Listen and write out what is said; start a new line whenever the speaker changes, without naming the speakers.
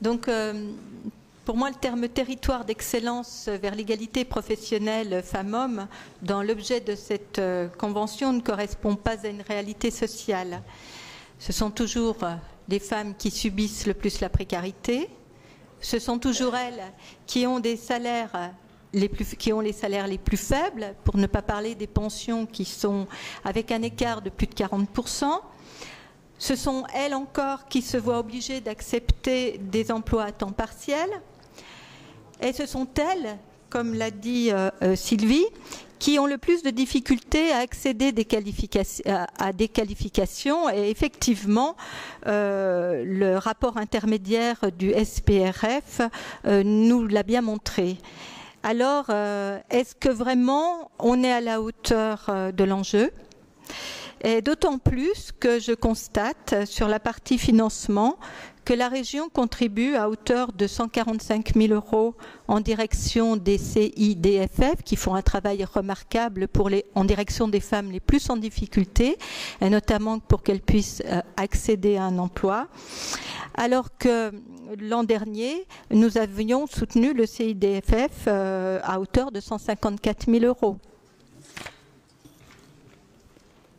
Donc, euh, pour moi, le terme territoire d'excellence vers l'égalité professionnelle femmes-hommes, dans l'objet de cette euh, convention, ne correspond pas à une réalité sociale. Ce sont toujours les femmes qui subissent le plus la précarité. Ce sont toujours elles qui ont les salaires les plus faibles, pour ne pas parler des pensions qui sont avec un écart de plus de 40%. Ce sont elles encore qui se voient obligées d'accepter des emplois à temps partiel. Et ce sont elles, comme l'a dit euh, euh, Sylvie, qui ont le plus de difficultés à accéder à, des qualifications. Et effectivement, euh, le rapport intermédiaire du SPRF nous l'a bien montré. Alors, est-ce que vraiment on est à la hauteur de l'enjeu? D'autant plus que je constate sur la partie financement que la région contribue à hauteur de 145 000 euros en direction des CIDFF qui font un travail remarquable en direction des femmes les plus en difficulté, et notamment pour qu'elles puissent euh, accéder à un emploi. Alors que l'an dernier, nous avions soutenu le CIDFF euh, à hauteur de 154 000 euros.